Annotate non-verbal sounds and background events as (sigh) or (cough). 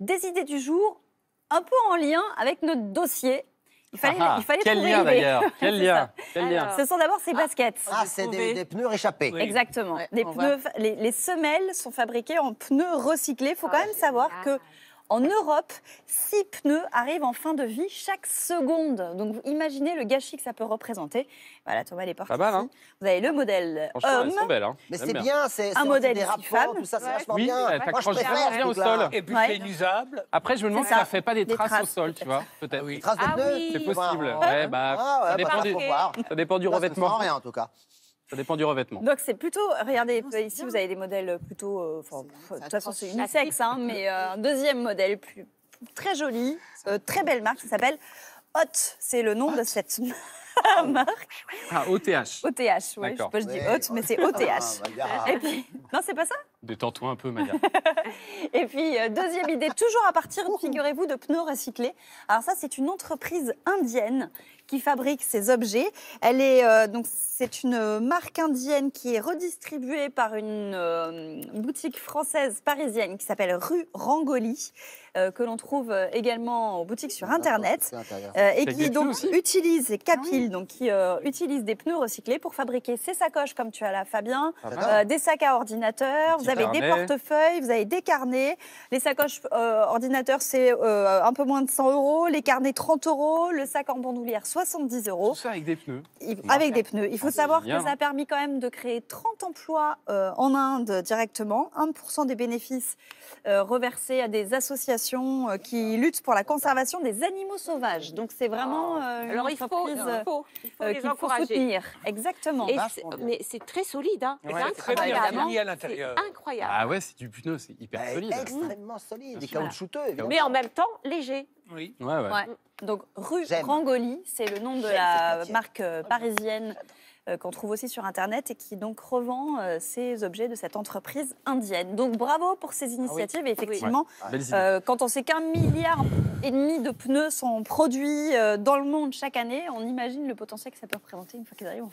des idées du jour un peu en lien avec notre dossier. Il fallait, Ah, il fallait Quel trouver lien l'idée. d'ailleurs (laughs) Quel lien Quel lien Ce sont d'abord ces baskets. Ah, c'est des, pneus réchappés. Oui. Exactement. Ouais, les, on pneus, les, les semelles sont fabriquées en pneus recyclés. Il faut quand Ah, même savoir que en Europe, 6 pneus arrivent en fin de vie chaque seconde. Donc vous imaginez le gâchis que ça peut représenter. Voilà, Thomas, est partie. Pas mal, hein Vous avez le modèle homme. elles sont belles. Hein. Mais c'est bien, c'est c'est modèle antidérapant, femme. tout ça, c'est Ouais. vachement Oui, bien. elle Moi, je préfère bien au sol. Et puis Ouais. c'est inusable. Après, je me demande si ça ça. fait pas des Des traces, au traces, sol, tu vois Peut-être. Ah oui. Des traces de Ah pneus oui. C'est possible. Enfin, Ouais, bah, Ah ouais, ça, dépend du, faut voir. ça dépend du Là, ça ne revêtement. rien en tout cas. Ça dépend du revêtement. Donc c'est plutôt, regardez, Non, ici bien. vous avez des modèles plutôt, euh, de toute façon c'est unisexe, hein, mais euh, un deuxième modèle plus, très joli, euh, très belle marque, ça s'appelle Hot, c'est le nom de cette (laughs) marque, Ah, OTH. OTH, oui, je sais pas, je dis. Hot, mais c'est OTH. Ah, bah, Et puis, non, c'est pas ça? Détends-toi un peu, Maya. (laughs) Et puis, euh, deuxième idée, toujours à partir, figurez-vous, de pneus recyclés. Alors ça, c'est une entreprise indienne qui fabrique ces objets. Elle est euh, donc c'est une marque indienne qui est redistribuée par une euh, boutique française parisienne qui s'appelle Rue Rangoli, euh, que l'on trouve également aux boutiques sur Internet. L'intérieur. Euh, et qui donc utilise et capile, donc qui euh, utilise des pneus recyclés pour fabriquer ses sacoches comme tu as là, Fabien, euh, des sacs à ordinateur, vous avez des portefeuilles, vous avez des carnets. Les sacoches euh, ordinateurs, c'est euh, un peu moins de 100 euros. Les carnets, 30 euros. Le sac en bandoulière, 70 Tout euros. ça avec des pneus. Il- Avec des pneus. Il faut Ah, savoir génial, que ça a permis quand même de créer 30 emplois euh, en Inde directement. 1% des bénéfices euh, reversés à des associations euh, qui luttent pour la conservation des animaux sauvages. Donc c'est vraiment euh, une Alors il faut, il faut, il faut euh, les qu'il faut encourager. soutenir. Exactement. Et mais c'est très solide, hein. Ouais, C'est très bien incroyable. Incroyable. Ah ouais, c'est du pneu, c'est hyper Bah, solide. Extrêmement solide, et caoutchouteux. évidemment. Mais en même temps, léger. Oui. Ouais, ouais. Ouais. Donc rue. Rangoli, c'est le nom de la marque euh, parisienne euh, qu'on trouve aussi sur Internet et qui donc revend euh, ces objets de cette entreprise indienne. Donc bravo pour ces initiatives et effectivement, euh, quand on sait qu'un milliard et demi de pneus sont produits euh, dans le monde chaque année, on imagine le potentiel que ça peut représenter une fois qu'ils arrivent en